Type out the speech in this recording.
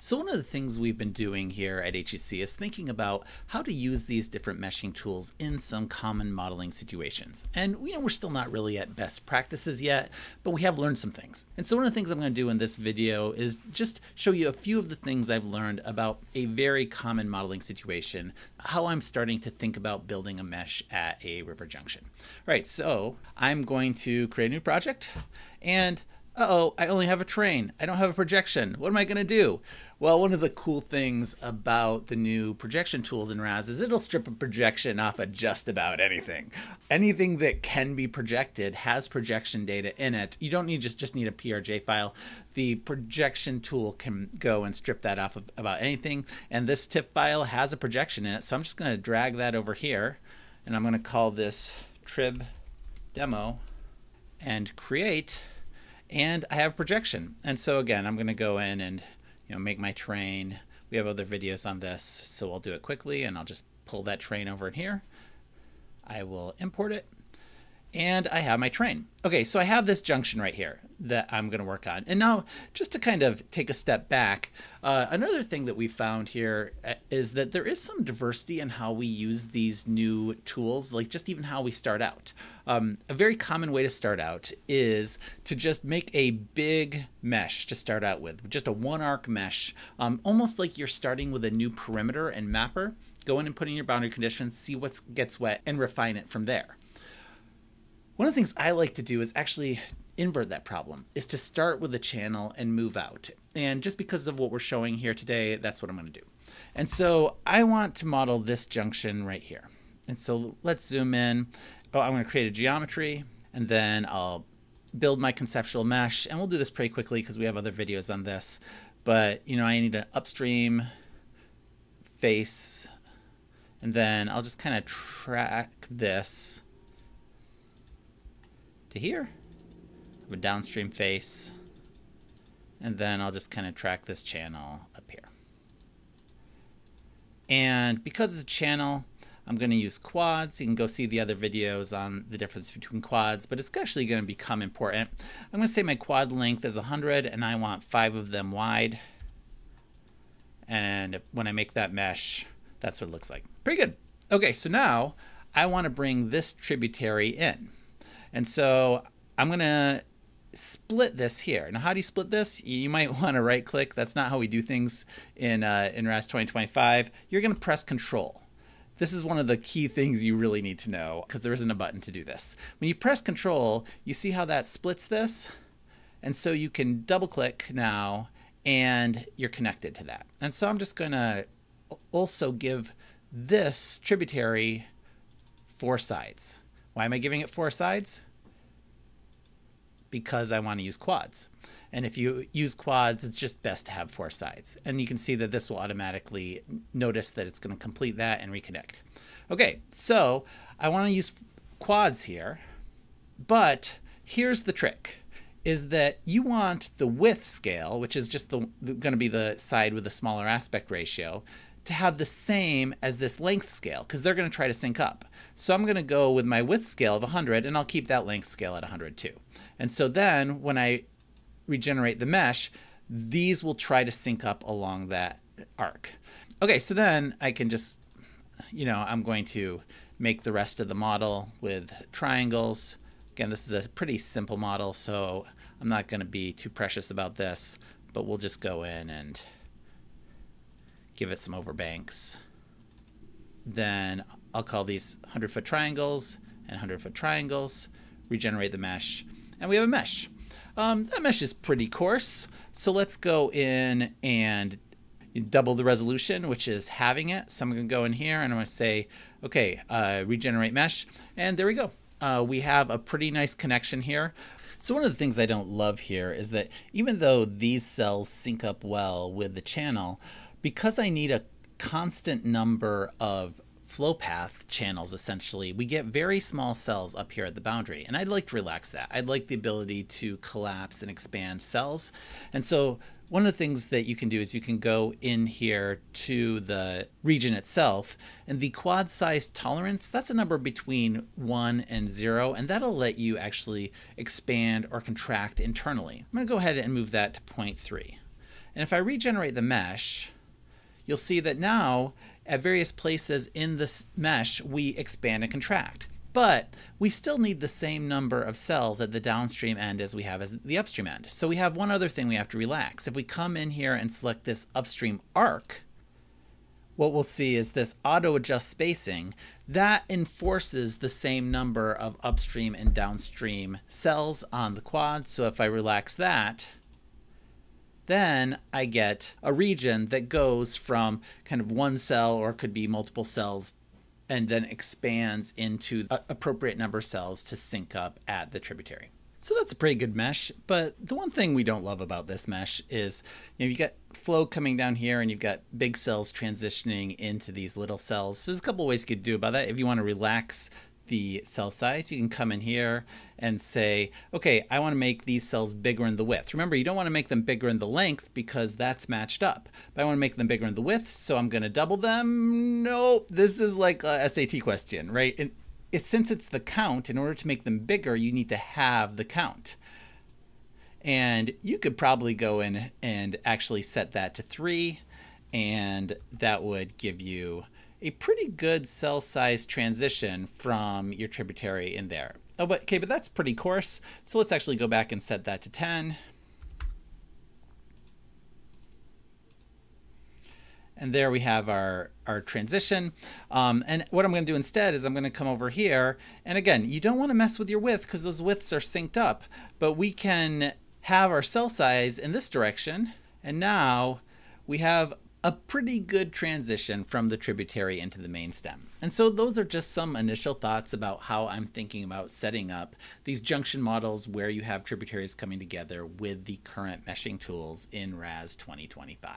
So one of the things we've been doing here at HEC is thinking about how to use these different meshing tools in some common modeling situations. And you know, we're still not really at best practices yet, but we have learned some things. And so one of the things I'm going to do in this video is just show you a few of the things I've learned about a very common modeling situation, how I'm starting to think about building a mesh at a river junction. All right, so I'm going to create a new project and uh-oh, I only have a terrain. I don't have a projection. What am I going to do? Well, one of the cool things about the new projection tools in RAS is it'll strip a projection off of just about anything. Anything that can be projected has projection data in it. You don't need just just need a PRJ file. The projection tool can go and strip that off of about anything. And this TIFF file has a projection in it. So I'm just going to drag that over here and I'm going to call this trib demo and create and I have projection. And so again, I'm going to go in and you know, make my terrain. We have other videos on this, so I'll do it quickly and I'll just pull that terrain over in here. I will import it and I have my terrain. Okay, so I have this junction right here that I'm going to work on. And now, just to kind of take a step back, uh, another thing that we found here uh, that there is some diversity in how we use these new tools, like just even how we start out. Um, a very common way to start out is to just make a big mesh to start out with, just a one arc mesh, um, almost like you're starting with a new perimeter and mapper. Go in and put in your boundary conditions, see what gets wet, and refine it from there. One of the things I like to do is actually invert that problem, is to start with a channel and move out. And just because of what we're showing here today, that's what I'm going to do. And so I want to model this junction right here. And so let's zoom in. Oh, I'm going to create a geometry, and then I'll build my conceptual mesh. And we'll do this pretty quickly because we have other videos on this. But, you know, I need an upstream face, and then I'll just kind of track this to here. a downstream face. And then I'll just kind of track this channel up here. And because it's a channel, I'm going to use quads. You can go see the other videos on the difference between quads, but it's actually going to become important. I'm going to say my quad length is 100 and I want five of them wide. And when I make that mesh, that's what it looks like. Pretty good. Okay, so now I want to bring this tributary in. And so I'm going to split this here. Now, how do you split this? You might want to right click. That's not how we do things in, uh, in RAS 2025. You're going to press control. This is one of the key things you really need to know because there isn't a button to do this. When you press control, you see how that splits this? And so you can double click now and you're connected to that. And so I'm just going to also give this tributary four sides. Why am I giving it four sides? Because I want to use quads. And if you use quads, it's just best to have four sides. And you can see that this will automatically notice that it's going to complete that and reconnect. Okay, so I want to use quads here, but here's the trick is that you want the width scale, which is just the, the going to be the side with the smaller aspect ratio, to have the same as this length scale because they're going to try to sync up. So I'm going to go with my width scale of 100 and I'll keep that length scale at 100 too. And so then when I regenerate the mesh, these will try to sync up along that arc. Okay, so then I can just, you know, I'm going to make the rest of the model with triangles. Again, this is a pretty simple model, so I'm not going to be too precious about this, but we'll just go in and give it some overbanks. Then I'll call these 100 foot triangles and 100 foot triangles, regenerate the mesh, and we have a mesh. Um, that mesh is pretty coarse, so let's go in and double the resolution, which is having it. So I'm going to go in here and I'm going to say, okay, uh, regenerate mesh, and there we go. Uh, we have a pretty nice connection here. So one of the things I don't love here is that even though these cells sync up well with the channel, because I need a constant number of flow path channels essentially we get very small cells up here at the boundary. And I'd like to relax that. I'd like the ability to collapse and expand cells. And so one of the things that you can do is you can go in here to the region itself and the quad size tolerance that's a number between 1 and 0 and that'll let you actually expand or contract internally. I'm going to go ahead and move that to 0.3 And if I regenerate the mesh, you'll see that now at various places in this mesh, we expand and contract. But we still need the same number of cells at the downstream end as we have as the upstream end. So we have one other thing we have to relax. If we come in here and select this upstream arc, what we'll see is this auto adjust spacing that enforces the same number of upstream and downstream cells on the quad. So if I relax that, then I get a region that goes from kind of one cell or could be multiple cells and then expands into the appropriate number of cells to sync up at the tributary. So that's a pretty good mesh, but the one thing we don't love about this mesh is you know you got flow coming down here and you've got big cells transitioning into these little cells. So there's a couple ways you could do about that. If you want to relax the cell size, you can come in here and say, okay, I want to make these cells bigger in the width. Remember, you don't want to make them bigger in the length because that's matched up. But I want to make them bigger in the width, so I'm going to double them. Nope, this is like a SAT question, right? And it's since it's the count, in order to make them bigger, you need to have the count. And you could probably go in and actually set that to three, and that would give you a pretty good cell size transition from your tributary in there. Oh, but okay, but that's pretty coarse. So let's actually go back and set that to 10. And there we have our, our transition. Um, and what I'm going to do instead is I'm going to come over here. And again, you don't want to mess with your width because those widths are synced up. But we can have our cell size in this direction. And now we have a pretty good transition from the tributary into the main stem. And so those are just some initial thoughts about how I'm thinking about setting up these junction models where you have tributaries coming together with the current meshing tools in RAS 2025.